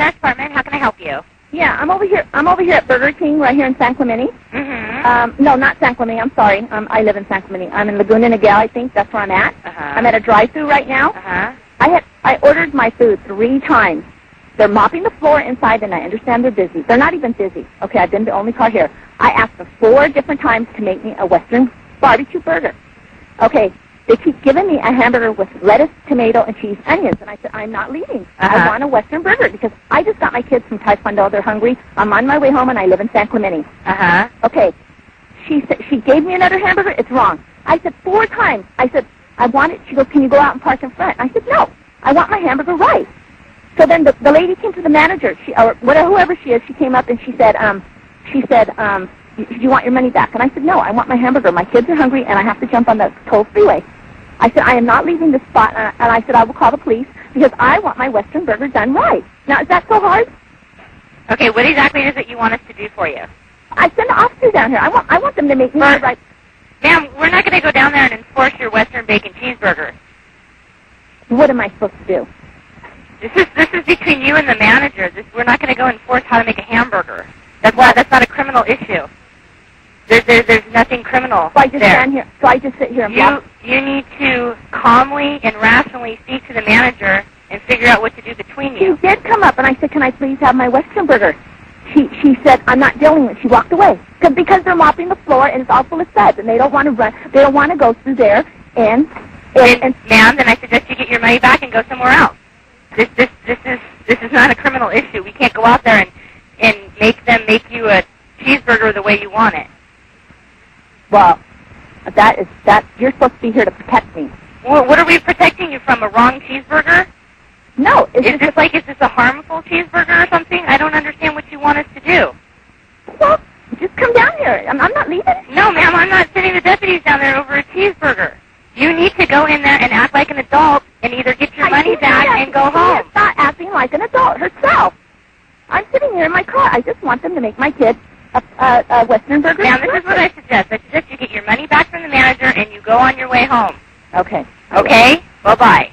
Sheriff's Department. How can I help you? Yeah, I'm over here. I'm over here at Burger King right here in San Clemente. Mm-hmm. Um, no, not San Clemente. I'm sorry. Um, I live in San Clemente. I'm in Laguna Niguel. I think that's where I'm at. Uh-huh. I'm at a drive-through right now. Uh-huh. I had I ordered my food three times. They're mopping the floor inside, and I understand they're busy. They're not even busy. Okay, I've been the only car here. I asked them four different times to make me a Western barbecue burger. Okay, they keep giving me a hamburger with lettuce, tomato, and cheese, onions, and I said I'm not leaving. I Uh-huh. want a Western burger because I just got my kids from Taekwondo. They're hungry. I'm on my way home, and I live in San Clemente. Uh-huh. Okay. She said she gave me another hamburger. It's wrong. I said four times. I said I want it. She goes, can you go out and park in front? I said no. I want my hamburger right. So then the, the lady came to the manager, she or whatever whoever she is. She came up and she said, um, she said, um, do you want your money back? And I said no. I want my hamburger. My kids are hungry and I have to jump on the toll freeway. I said I am not leaving this spot. Uh, and I, said I will call the police because I want my Western burger done right. Now is that so hard? Okay, what exactly is it you want us to do for you? I send the officers down here. I want I want them to make me Right. right. Ma'am, we're not going to go down there and enforce your Western bacon cheeseburger. What am I supposed to do? This is this is between you and the manager. This, we're not going to go enforce how to make a hamburger. That's why that's not a criminal issue. There, there, there's nothing criminal So I just there. stand here. So I just sit here and You block. you need to calmly and rationally speak to the manager and figure out what to do between you. She you. did come up, and I said, "Can I please have my Western burger?" She she said, "I'm not dealing with." it." She walked away 'Cause- because they're mopping the floor and it's all full of suds, and they don't want to run. They don't want to go through there and and, And, and ma'am, then I suggest you get your money back and go somewhere else. This this this is this is not a criminal issue. We can't go out there and and make them make you a cheeseburger the way you want it. Well, that is that you're supposed to be here to protect me. What, what are we protecting you from? A wrong cheeseburger? No, Is just this like is this a harmful cheeseburger or something? I don't understand what you want us to do. well, just come down here. I'm, I'm not leaving. No, ma'am, I'm not sending the deputies down there over a cheeseburger. You need to go in there and act like an adult and either get your I money back and go she home. has Not acting like an adult herself. I'm sitting here in my car. I just want them to make my kid a, a, a Western burger. Now, this is what I suggest. I Go on your way home. Okay. Okay? Bye-bye.